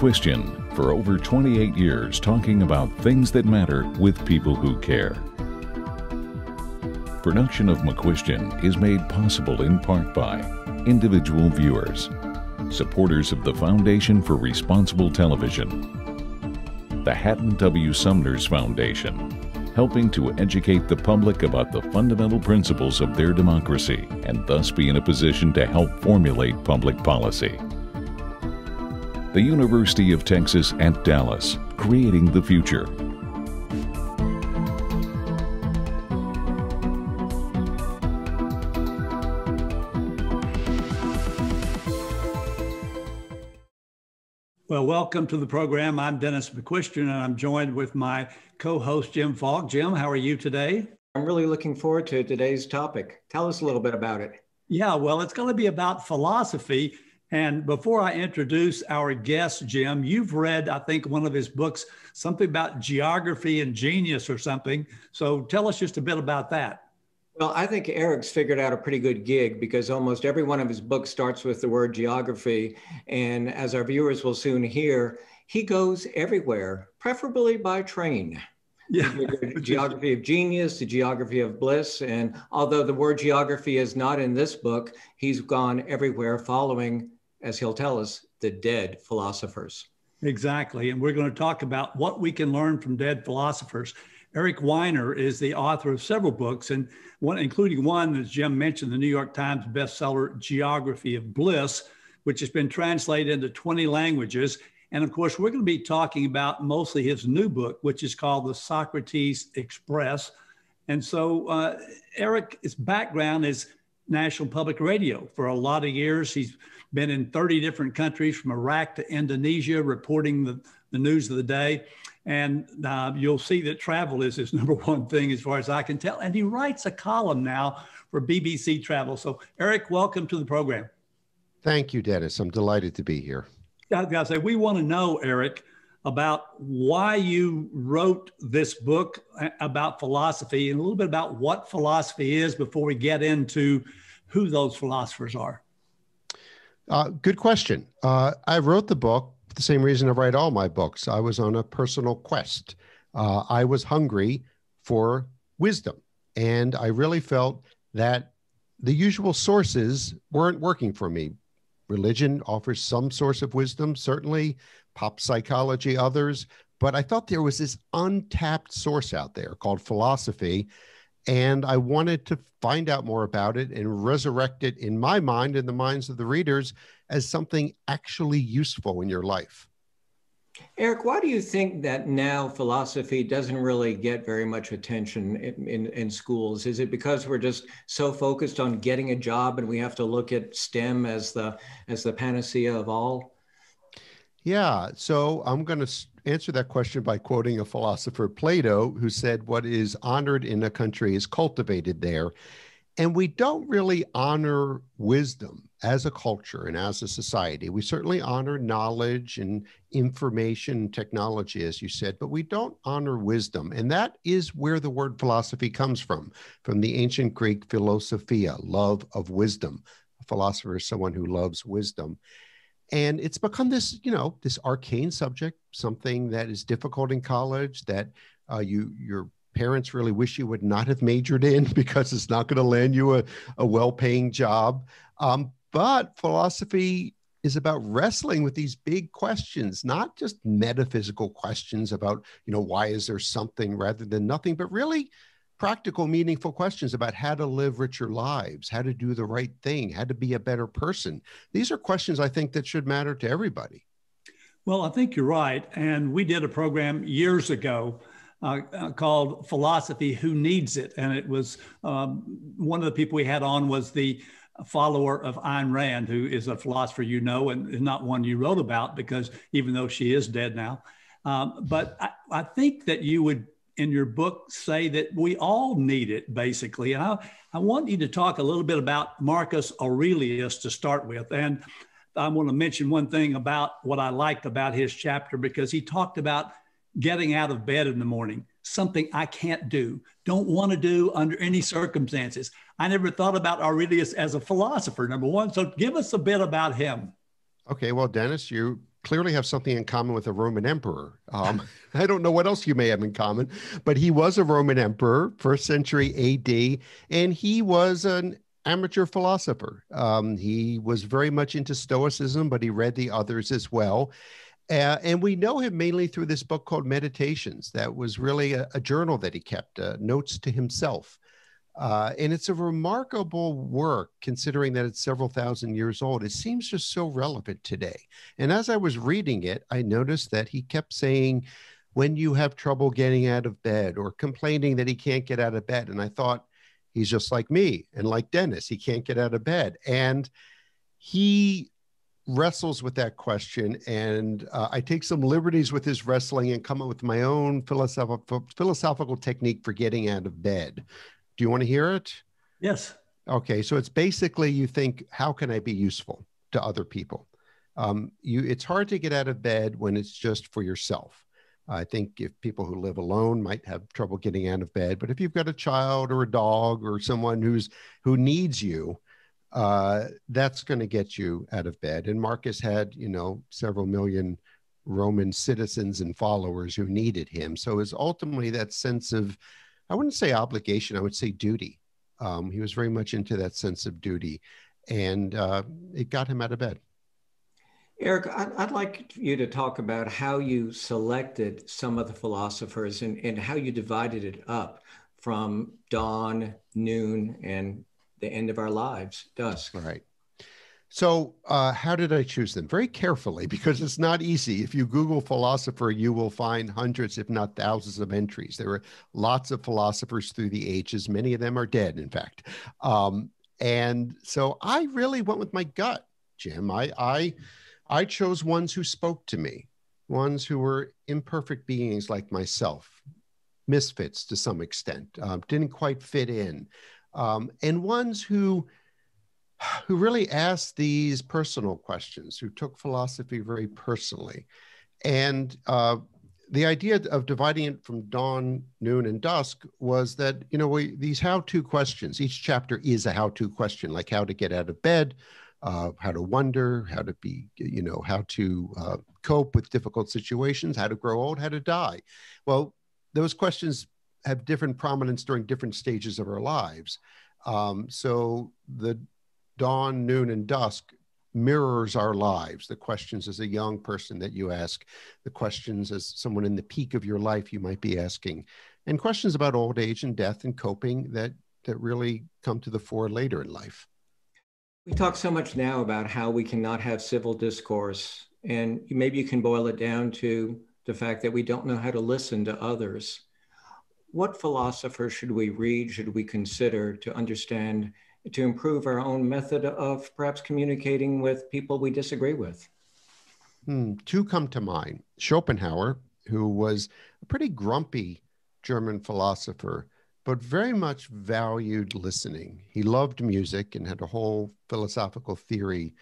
McCuistion, for over 28 years talking about things that matter with people who care. Production of McCuistion is made possible in part by individual viewers, supporters of the Foundation for Responsible Television, the Hatton W. Sumners Foundation, helping to educate the public about the fundamental principles of their democracy and thus be in a position to help formulate public policy. The University of Texas at Dallas, creating the future. Well, welcome to the program. I'm Dennis McCuistion, and I'm joined with my co-host Jim Falk. Jim, how are you today? I'm really looking forward to today's topic. Tell us a little bit about it. Yeah, well, it's going to be about philosophy. And before I introduce our guest, Jim, you've read, I think, one of his books, something about geography and genius or something. So tell us just a bit about that. Well, I think Eric's figured out a pretty good gig because almost every one of his books starts with the word geography. And as our viewers will soon hear, he goes everywhere, preferably by train. Yeah. the geography of genius, the geography of bliss. And although the word geography is not in this book, he's gone everywhere following, as he'll tell us, the dead philosophers. Exactly. And we're going to talk about what we can learn from dead philosophers. Eric Weiner is the author of several books, and one, including one, as Jim mentioned, the New York Times bestseller, Geography of Bliss, which has been translated into 20 languages and of course, we're going to be talking about mostly his new book, which is called The Socrates Express. And so, uh, Eric's background is National Public Radio. For a lot of years, he's been in 30 different countries from Iraq to Indonesia, reporting the, the news of the day. And uh, you'll see that travel is his number one thing, as far as I can tell. And he writes a column now for BBC Travel. So, Eric, welcome to the program. Thank you, Dennis. I'm delighted to be here. I gotta say, we want to know, Eric, about why you wrote this book about philosophy and a little bit about what philosophy is before we get into who those philosophers are. Uh, good question. Uh, I wrote the book for the same reason I write all my books. I was on a personal quest. Uh, I was hungry for wisdom, and I really felt that the usual sources weren't working for me religion offers some source of wisdom, certainly, pop psychology, others. But I thought there was this untapped source out there called philosophy. And I wanted to find out more about it and resurrect it in my mind and the minds of the readers as something actually useful in your life. Eric, why do you think that now philosophy doesn't really get very much attention in, in, in, schools? Is it because we're just so focused on getting a job and we have to look at STEM as the as the panacea of all? Yeah, so I'm going to answer that question by quoting a philosopher, Plato, who said, What is honored in a country is cultivated there. And we don't really honor wisdom as a culture and as a society. We certainly honor knowledge and information technology, as you said, but we don't honor wisdom. And that is where the word philosophy comes from, from the ancient Greek philosophia, love of wisdom. A philosopher is someone who loves wisdom. And it's become this, you know, this arcane subject, something that is difficult in college that uh, you your parents really wish you would not have majored in because it's not going to land you a, a well-paying job. Um, but philosophy is about wrestling with these big questions, not just metaphysical questions about, you know, why is there something rather than nothing, but really practical, meaningful questions about how to live richer lives, how to do the right thing, how to be a better person. These are questions I think that should matter to everybody. Well, I think you're right. And we did a program years ago uh, uh, called Philosophy Who Needs It? And it was um, one of the people we had on was the follower of Ayn Rand, who is a philosopher you know and is not one you wrote about because even though she is dead now. Um, but I, I, think that you would, in your book, say that we all need it basically. And I, I want you to talk a little bit about Marcus Aurelius to start with. And I want to mention one thing about what I liked about his chapter because he talked about getting out of bed in the morning, something I can't do, don't want to do under any circumstances. I never thought about Aurelius as a philosopher, number one. So give us a bit about him. Okay, well, Dennis, you clearly have something in common with a Roman emperor. Um, I don't know what else you may have in common, but he was a Roman emperor, first century AD, and he was an amateur philosopher. Um, he was very much into Stoicism, but he read the others as well. Uh, and we know him mainly through this book called Meditations. That was really a, a journal that he kept, uh, notes to himself. Uh, and it's a remarkable work considering that it's several thousand years old. It seems just so relevant today. And as I was reading it, I noticed that he kept saying, when you have trouble getting out of bed or complaining that he can't get out of bed. And I thought, he's just like me and like Dennis. He can't get out of bed. And he wrestles with that question. And uh, I take some liberties with his wrestling and come up with my own philosophical, philosophical technique for getting out of bed. Do you want to hear it? Yes. Okay. So it's basically you think, how can I be useful to other people? Um, you, it's hard to get out of bed when it's just for yourself. I think if people who live alone might have trouble getting out of bed, but if you've got a child or a dog or someone who's who needs you, uh, that's going to get you out of bed. And Marcus had, you know, several million Roman citizens and followers who needed him. So it's ultimately that sense of, I wouldn't say obligation, I would say duty. Um, he was very much into that sense of duty, and uh, it got him out of bed. Eric, I'd, like you to talk about how you selected some of the philosophers and, and how you divided it up from dawn, noon, and the end of our lives, dusk. Right. So, uh, how did I choose them? Very carefully, because it's not easy. If you Google philosopher, you will find hundreds, if not thousands, of entries. There are lots of philosophers through the ages. Many of them are dead, in fact. Um, and so, I really went with my gut, Jim. I, I I chose ones who spoke to me, ones who were imperfect beings like myself, misfits to some extent, um, didn't quite fit in, um, and ones who who really asked these personal questions, who took philosophy very personally, and uh, the idea of dividing it from dawn, noon, and dusk was that you know we, these how-to questions. Each chapter is a how-to question, like how to get out of bed, uh, how to wonder, how to be, you know, how to uh, cope with difficult situations, how to grow old, how to die. Well, those questions have different prominence during different stages of our lives. Um, so the dawn, noon, and dusk mirrors our lives. The questions as a young person that you ask, the questions as someone in the peak of your life you might be asking, and questions about old age and death and coping that that really come to the fore later in life. We talk so much now about how we cannot have civil discourse, and maybe you can boil it down to the fact that we don't know how to listen to others. What philosopher should we read, should we consider to understand, to improve our own method of perhaps communicating with people we disagree with? Hmm, two come to mind Schopenhauer, who was a pretty grumpy German philosopher but very much valued listening. He loved music and had a whole philosophical theory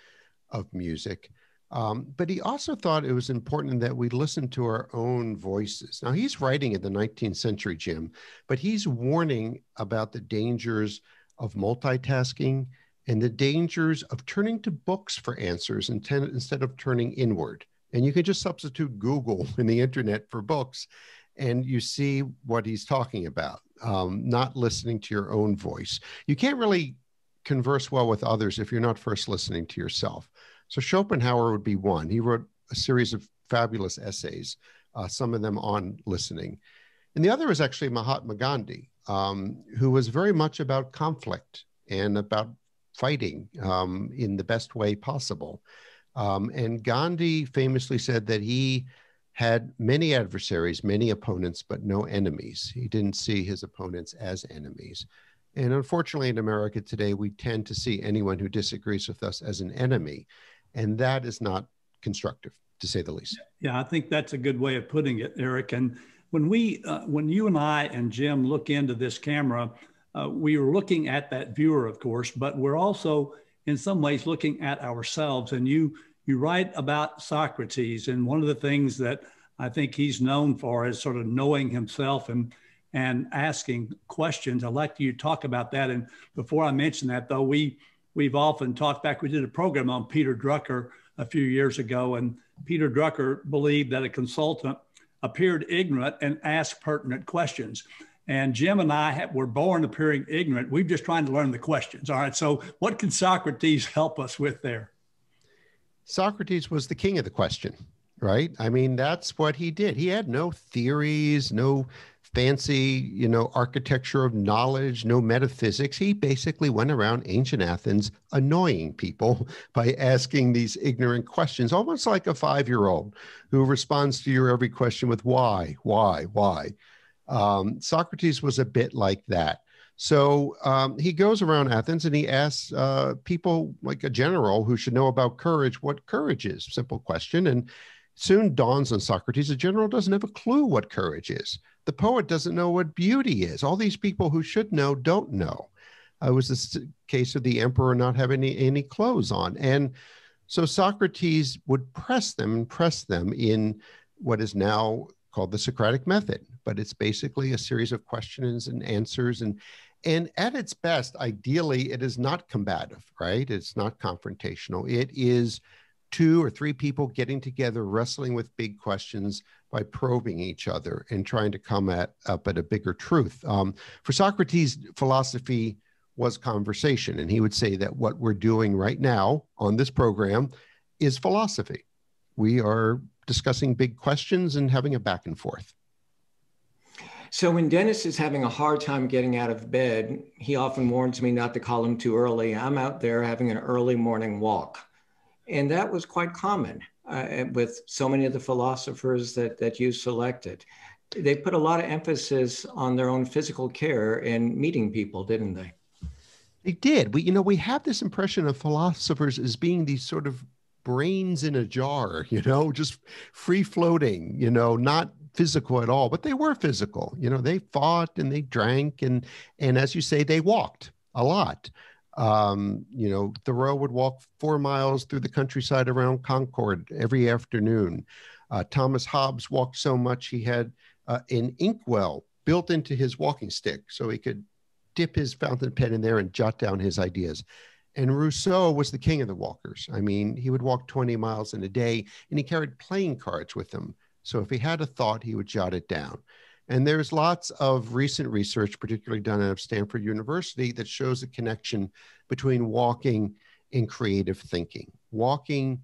of music. Um, but he also thought it was important that we listen to our own voices. Now, he's writing in the 19th century, Jim, but he's warning about the dangers of multitasking and the dangers of turning to books for answers instead of turning inward. And you can just substitute Google in the internet for books, and you see what he's talking about um, not listening to your own voice. You can't really converse well with others if you're not first listening to yourself. So Schopenhauer would be one. He wrote a series of fabulous essays, uh, some of them on listening. And the other is actually Mahatma Gandhi, um, who was very much about conflict and about fighting um, in the best way possible. Um, and Gandhi famously said that he had many adversaries, many opponents, but no enemies. He didn't see his opponents as enemies. And unfortunately, in America today, we tend to see anyone who disagrees with us as an enemy. And that is not constructive, to say the least. Yeah, I think that's a good way of putting it, Eric. And when we, uh, when you and I and Jim look into this camera, uh, we are looking at that viewer, of course, but we're also in some ways looking at ourselves. And you you write about Socrates, and one of the things that I think he's known for is sort of knowing himself and and asking questions. I'd like you to talk about that. And before I mention that, though, we we've often talked back. We did a program on Peter Drucker a few years ago, and Peter Drucker believed that a consultant appeared ignorant and asked pertinent questions. And Jim and I have, were born appearing ignorant. We're just trying to learn the questions. All right. So, what can Socrates help us with there? Socrates was the king of the question, right? I mean, that's what he did. He had no theories, no fancy, you know, architecture of knowledge, no metaphysics. He basically went around ancient Athens annoying people by asking these ignorant questions, almost like a five year old who responds to your every question with why, why, why. Um, Socrates was a bit like that. So um, he goes around Athens and he asks uh, people, like a general who should know about courage, what courage is. Simple question. And soon dawns on Socrates the general doesn't have a clue what courage is. The poet doesn't know what beauty is. All these people who should know don't know. Uh, it was the case of the emperor not having any, any clothes on. And so Socrates would press them and press them in what is now called the Socratic method, but it's basically a series of questions and answers. And, and at its best, ideally, it is not combative, right? It's not confrontational. It is two or three people getting together, wrestling with big questions by probing each other and trying to come at up at a bigger truth. Um, for Socrates, philosophy was conversation, and he would say that what we're doing right now on this program is philosophy. We are discussing big questions and having a back and forth. So when Dennis is having a hard time getting out of bed, he often warns me not to call him too early. I'm out there having an early morning walk. And that was quite common uh, with so many of the philosophers that, that you selected. They put a lot of emphasis on their own physical care and meeting people, didn't they? They did. We, you know, we have this impression of philosophers as being these sort of brains in a jar, you know, just free floating, you know, not physical at all, but they were physical. You know, they fought and they drank and and as you say, they walked a lot. Um, you know, Thoreau would walk four miles through the countryside around Concord every afternoon. Uh, Thomas Hobbes walked so much he had uh, an inkwell built into his walking stick so he could dip his fountain pen in there and jot down his ideas. And Rousseau was the king of the walkers. I mean, he would walk 20 miles in a day and he carried playing cards with him. So if he had a thought, he would jot it down. And there's lots of recent research, particularly done out of Stanford University, that shows a connection between walking and creative thinking. Walking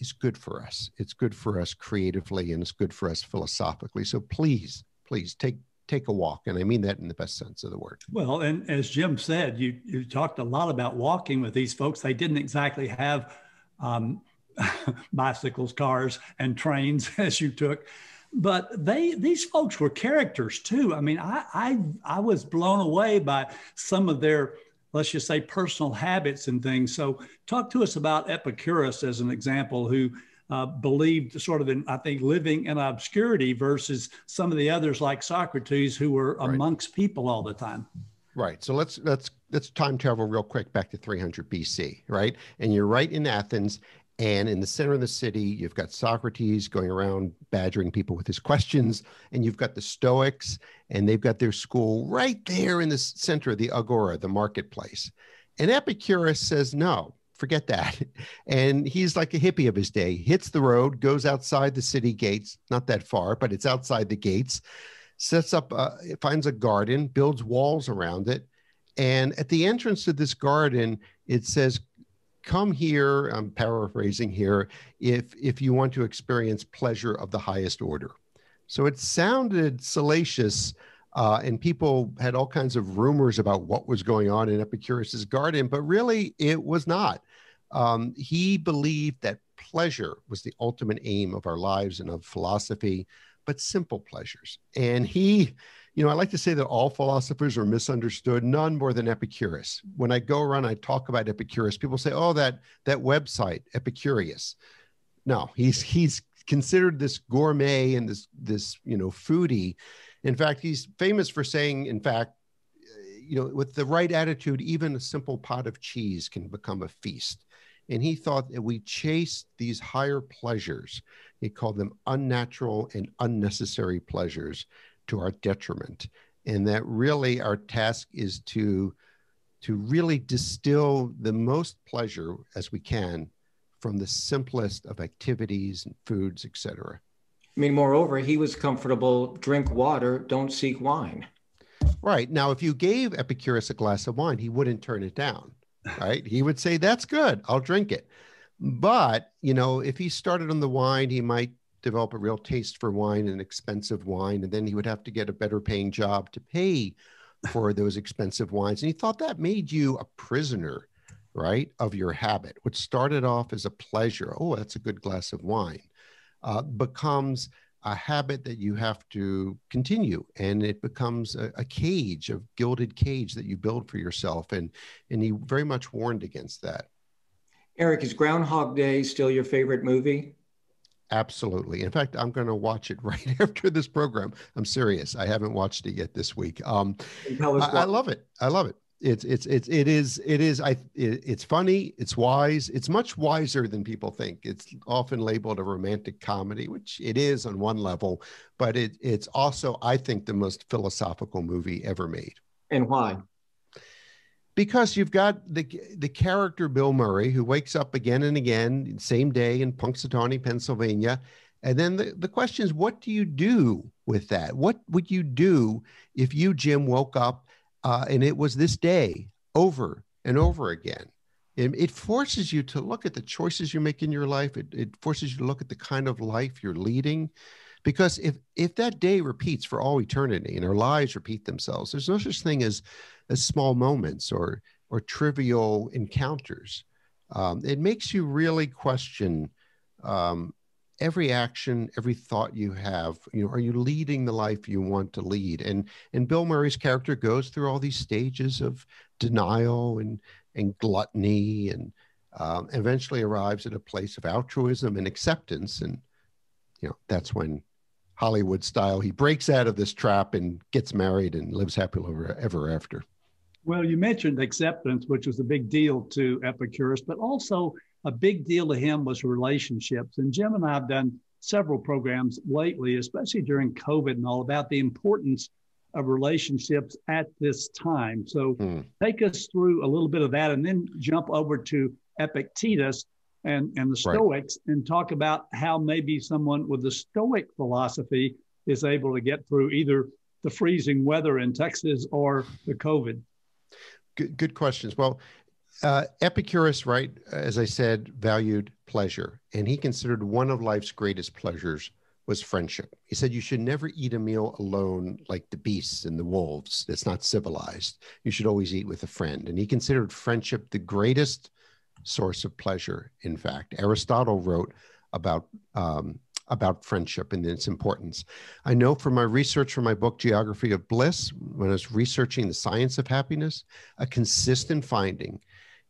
is good for us. It's good for us creatively and it's good for us philosophically. So please, please take take a walk. And I mean that in the best sense of the word. Well, and as Jim said, you, you talked a lot about walking with these folks. They didn't exactly have um, bicycles, cars, and trains as you took. But they these folks were characters too. I mean, I I, I was blown away by some of their let's just say personal habits and things. So talk to us about Epicurus as an example who uh, believed sort of in, I think, living in obscurity versus some of the others like Socrates who were right. amongst people all the time. Right. So let's let's let's time travel real quick back to 300 BC, right? And you're right in Athens, and in the center of the city, you've got Socrates going around badgering people with his questions, and you've got the Stoics, and they've got their school right there in the center of the agora, the marketplace. And Epicurus says, no, forget that. And he's like a hippie of his day, hits the road, goes outside the city gates, not that far, but it's outside the gates, sets up, uh, finds a garden, builds walls around it. And at the entrance to this garden, it says, come here, I'm paraphrasing here, if, if you want to experience pleasure of the highest order. So it sounded salacious, uh, and people had all kinds of rumors about what was going on in Epicurus's garden, but really it was not. Um, he believed that pleasure was the ultimate aim of our lives and of philosophy, but simple pleasures. And he, you know, I like to say that all philosophers are misunderstood, none more than Epicurus. When I go around, I talk about Epicurus. People say, "Oh, that that website, Epicurious." No, he's he's considered this gourmet and this this you know foodie. In fact, he's famous for saying, in fact, you know, with the right attitude, even a simple pot of cheese can become a feast. And he thought that we chase these higher pleasures. He called them unnatural and unnecessary pleasures to our detriment. And that really our task is to, to really distill the most pleasure as we can from the simplest of activities and foods, etc. I mean, moreover, he was comfortable drink water, don't seek wine. Right. Now, if you gave Epicurus a glass of wine, he wouldn't turn it down. Right. he would say, That's good. I'll drink it. But, you know, if he started on the wine, he might develop a real taste for wine and expensive wine. And then he would have to get a better paying job to pay for those expensive wines. And he thought that made you a prisoner, right, of your habit. What started off as a pleasure, oh, that's a good glass of wine, uh, becomes a habit that you have to continue and it becomes a, a, cage a gilded cage that you build for yourself and and he very much warned against that eric is groundhog day still your favorite movie absolutely. In fact i'm going to watch it right after this program. I'm serious. I haven't watched it yet this week. Um I, I love it. I love it. It's it's it's it is it is i it, it's funny it's wise it's much wiser than people think. It's often labeled a romantic comedy which it is on one level but it it's also i think the most philosophical movie ever made. And why because you've got the the character bill murray who wakes up again and again same day in punxsutawney pennsylvania and then the, the question is what do you do with that what would you do if you jim woke up uh, and it was this day over and over again. It, it, forces you to look at the choices you make in your life. It, it forces you to look at the kind of life you're leading. Because if, if that day repeats for all eternity and our lives repeat themselves, there's no such thing as, as small moments or, or trivial encounters. Um, it makes you really question um, every action, every thought you have, you know, are you leading the life you want to lead? And and Bill Murray's character goes through all these stages of denial and and gluttony, and um, eventually arrives at a place of altruism and acceptance. And you know, that's when Hollywood style, he breaks out of this trap and gets married and lives happily ever, ever after. Well, you mentioned acceptance, which was a big deal to Epicurus, but also a big deal to him was relationships. And Jim and I have done several programs lately, especially during COVID and all, about the importance of relationships at this time. So hmm. take us through a little bit of that and then jump over to Epictetus and, and the Stoics right. and talk about how maybe someone with the Stoic philosophy is able to get through either the freezing weather in Texas or the COVID. Good, good questions. Well, uh, Epicurus, right, as I said, valued pleasure, and he considered one of life's greatest pleasures was friendship. He said you should never eat a meal alone like the beasts and the wolves. That's not civilized. You should always eat with a friend. And he considered friendship the greatest source of pleasure. In fact, Aristotle wrote about um, about friendship and its importance. I know from my research for my book, Geography of Bliss, when I was researching the science of happiness, a consistent finding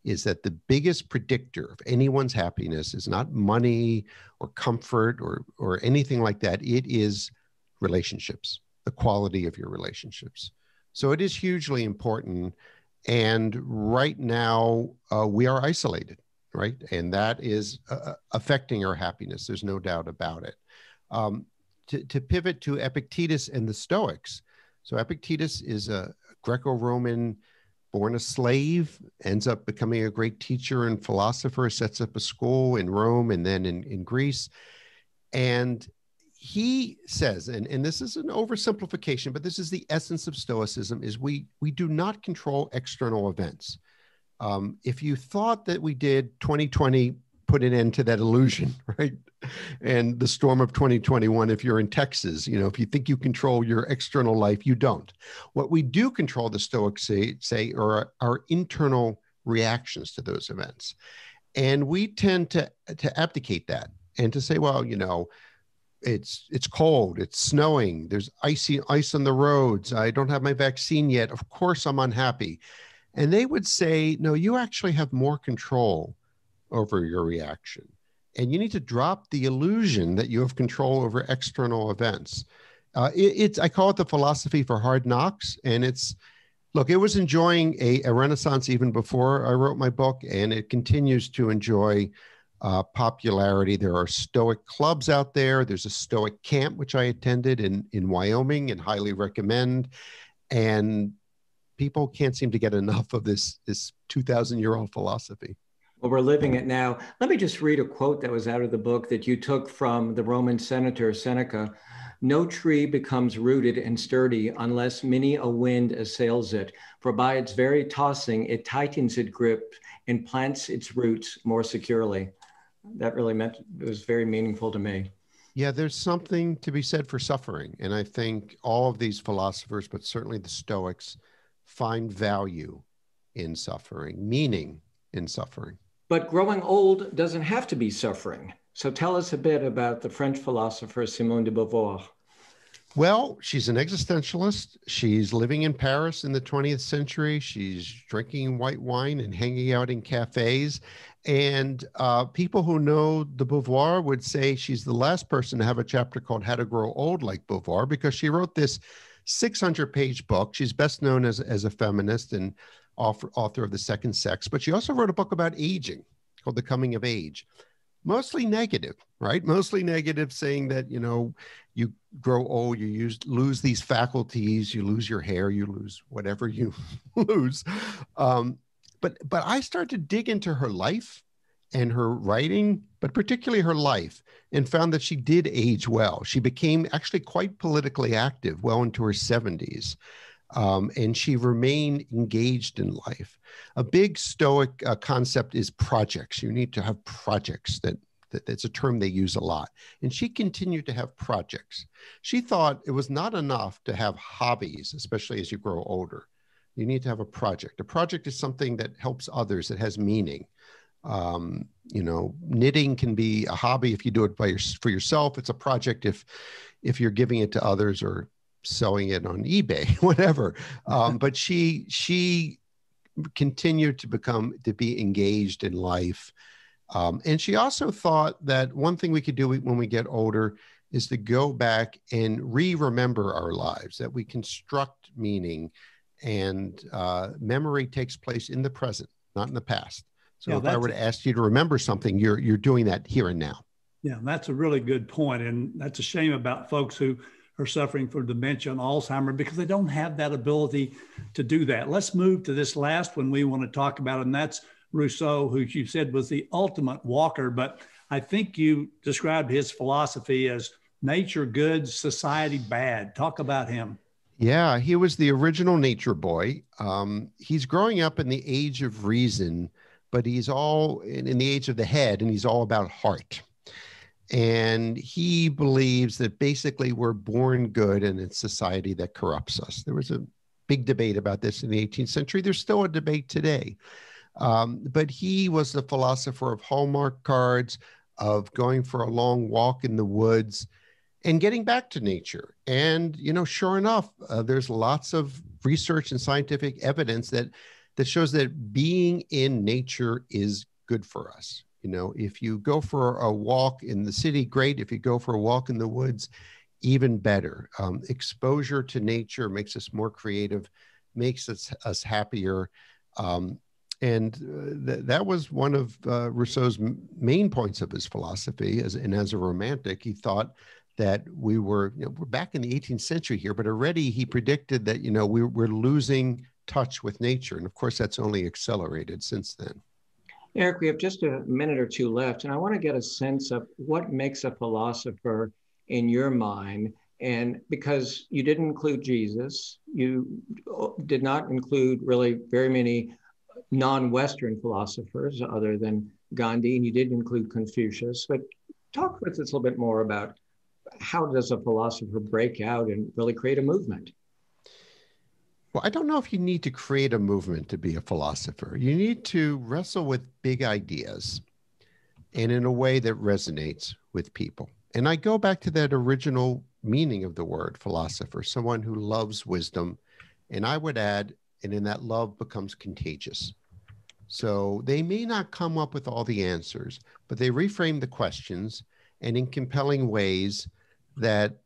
is that the biggest predictor of anyone's happiness is not money or comfort or, or anything like that. It is relationships, the quality of your relationships. So it is hugely important. And right now, uh, we are isolated, right? And that is uh, uh affecting our happiness. There's no doubt about it. Um, to, to pivot to Epictetus and the Stoics. So Epictetus is a Greco Roman born a slave, ends up becoming a great teacher and philosopher, sets up a school in Rome and then in, in Greece. And he says, and, and this is an oversimplification, but this is the essence of Stoicism, is we we do not control external events. Um, if you thought that we did 2020 put an end to that illusion, right? And the storm of 2021, if you're in Texas, you know, if you think you control your external life, you don't. What we do control, the Stoics say, say are our internal reactions to those events. And we tend to, to abdicate that and to say, well, you know, it's it's cold it's snowing there's icy ice on the roads i don't have my vaccine yet of course i'm unhappy and they would say no you actually have more control over your reaction. And you need to drop the illusion that you have control over external events. Uh, it, it's I call it the philosophy for hard knocks, and it's look, it was enjoying a, a renaissance even before I wrote my book, and it continues to enjoy uh, popularity. There are Stoic clubs out there. There's a Stoic camp which I attended in in Wyoming and highly recommend. And people can't seem to get enough of this this two thousand year old philosophy. Well, we're living it now. Let me just read a quote that was out of the book that you took from the Roman senator Seneca. No tree becomes rooted and sturdy unless many a wind assails it, for by its very tossing, it tightens its grip and plants its roots more securely. That really meant it was very meaningful to me. Yeah, there's something to be said for suffering. And I think all of these philosophers, but certainly the Stoics, find value in suffering, meaning in suffering. But growing old doesn't have to be suffering. So tell us a bit about the French philosopher Simone de Beauvoir. Well, she's an existentialist. She's living in Paris in the 20th century. She's drinking white wine and hanging out in cafes. And uh, people who know de Beauvoir would say she's the last person to have a chapter called How to Grow Old Like Beauvoir because she wrote this 600 page book. She's best known as, as a feminist and author, author of The Second Sex, but she also wrote a book about aging called The Coming of Age. Mostly negative, right? Mostly negative, saying that, you know, you grow old, you use, lose these faculties, you lose your hair, you lose whatever you lose. Um, but but I started to dig into her life and her writing, but particularly her life, and found that she did age well. She became actually quite politically active well into her 70s. Um, and she remained engaged in life. A big Stoic uh, concept is projects. You need to have projects that, that that's a term they use a lot. And she continued to have projects. She thought it was not enough to have hobbies, especially as you grow older you need to have a project. A project is something that helps others, that has meaning. Um, you know, knitting can be a hobby if you do it by your, for yourself. It's a project if if you're giving it to others or selling it on eBay, whatever. Um, but she she continued to become to be engaged in life. Um, and she also thought that one thing we could do when we get older is to go back and re-remember our lives, that we construct meaning and uh, memory takes place in the present, not in the past. So yeah, if I were to ask you to remember something, you're you're doing that here and now. Yeah, that's a really good point, and that's a shame about folks who are suffering from dementia and Alzheimer because they don't have that ability to do that. Let's move to this last one we want to talk about, and that's Rousseau, who you said was the ultimate walker. But I think you described his philosophy as nature good, society bad. Talk about him. Yeah, he was the original nature boy. Um, he's growing up in the age of reason, but he's all in, in the age of the head, and he's all about heart. And he believes that basically we're born good and it's society that corrupts us. There was a big debate about this in the 18th century. There's still a debate today. Um, but he was the philosopher of Hallmark cards, of going for a long walk in the woods, and getting back to nature. And you know, sure enough, uh, there's lots of research and scientific evidence that that shows that being in nature is good for us. You know, if you go for a walk in the city, great. If you go for a walk in the woods, even better. Um, exposure to nature makes us more creative, makes us us happier. Um, and uh, th- that was one of uh, Rousseau's m- main points of his philosophy. As and as a romantic, he thought that we were, you know, we're back in the 18th century here, but already he predicted that, you know, we, we're losing touch with nature. And of course, that's only accelerated since then. Eric, we have just a minute or two left, and I want to get a sense of what makes a philosopher in your mind. And because you didn't include Jesus, you did not include really very many non Western philosophers other than Gandhi, and you didn't include Confucius. But talk with us a little bit more about how does a philosopher break out and really create a movement? Well, I don't know if you need to create a movement to be a philosopher. You need to wrestle with big ideas and in a way that resonates with people. And I go back to that original meaning of the word philosopher, someone who loves wisdom. And I would add, and in that love becomes contagious. So they may not come up with all the answers, but they reframe the questions and in compelling ways that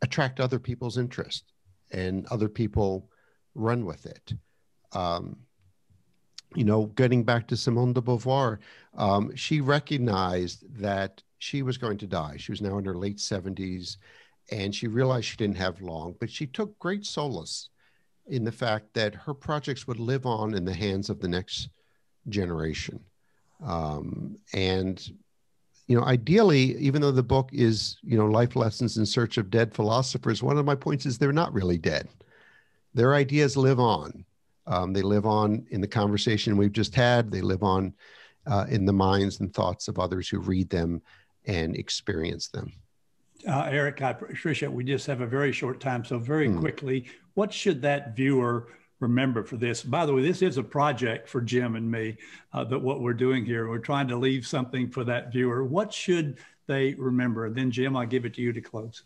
attract other people's interest and other people run with it. Um, you know, getting back to Simone de Beauvoir, um, she recognized that she was going to die. She was now in her late 70s, and she realized she didn't have long, but she took great solace in the fact that her projects would live on in the hands of the next generation. Um, and you know, ideally, even though the book is, you know, life lessons in search of dead philosophers, one of my points is they're not really dead. Their ideas live on. Um, they live on in the conversation we've just had. They live on uh, in the minds and thoughts of others who read them and experience them. Uh, Eric, I appreciate we just have a very short time. So, very hmm. quickly, what should that viewer remember for this. By the way, this is a project for Jim and me uh, that what we're doing here, we're trying to leave something for that viewer. What should they remember? And then, Jim, I'll give it to you to close.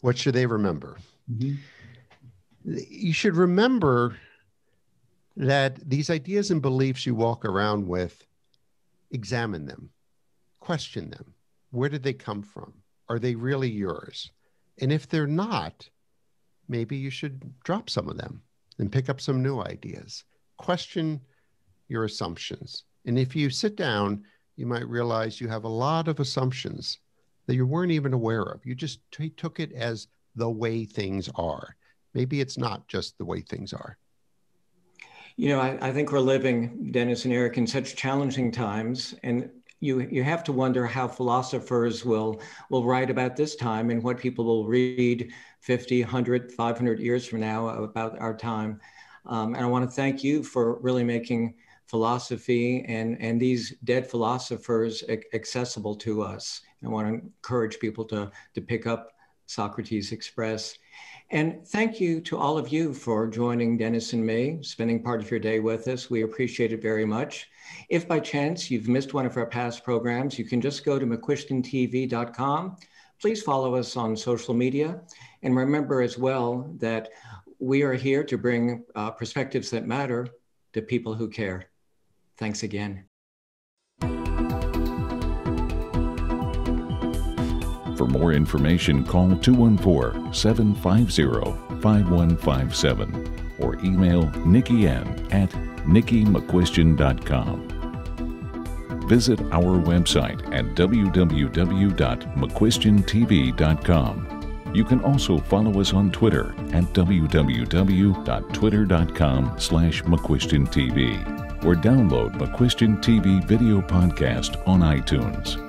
What should they remember? Mm-hmm. You should remember that these ideas and beliefs you walk around with, examine them, question them. Where did they come from? Are they really yours? And if they're not, maybe you should drop some of them and pick up some new ideas. Question your assumptions. And if you sit down, you might realize you have a lot of assumptions that you weren't even aware of. You just t- took it as the way things are. Maybe it's not just the way things are. You know, I, I think we're living, Dennis and Eric, in such challenging times. And you, you have to wonder how philosophers will, will write about this time and what people will read 50, 100, 500 years from now about our time. Um, and I want to thank you for really making philosophy and, and these dead philosophers accessible to us. I want to encourage people to, to pick up Socrates Express. And thank you to all of you for joining Dennis and me, spending part of your day with us. We appreciate it very much. If by chance you've missed one of our past programs, you can just go to mcquistiontv.com Please follow us on social media. And remember as well that we are here to bring uh, perspectives that matter to people who care. Thanks again. For more information, call 214 750 5157 or email Nikki N at nikkimcquistion.com visit our website at www.mcquistiontv.com. You can also follow us on Twitter at www.twitter.com slash McCuistionTV or download McCuistion TV video podcast on iTunes.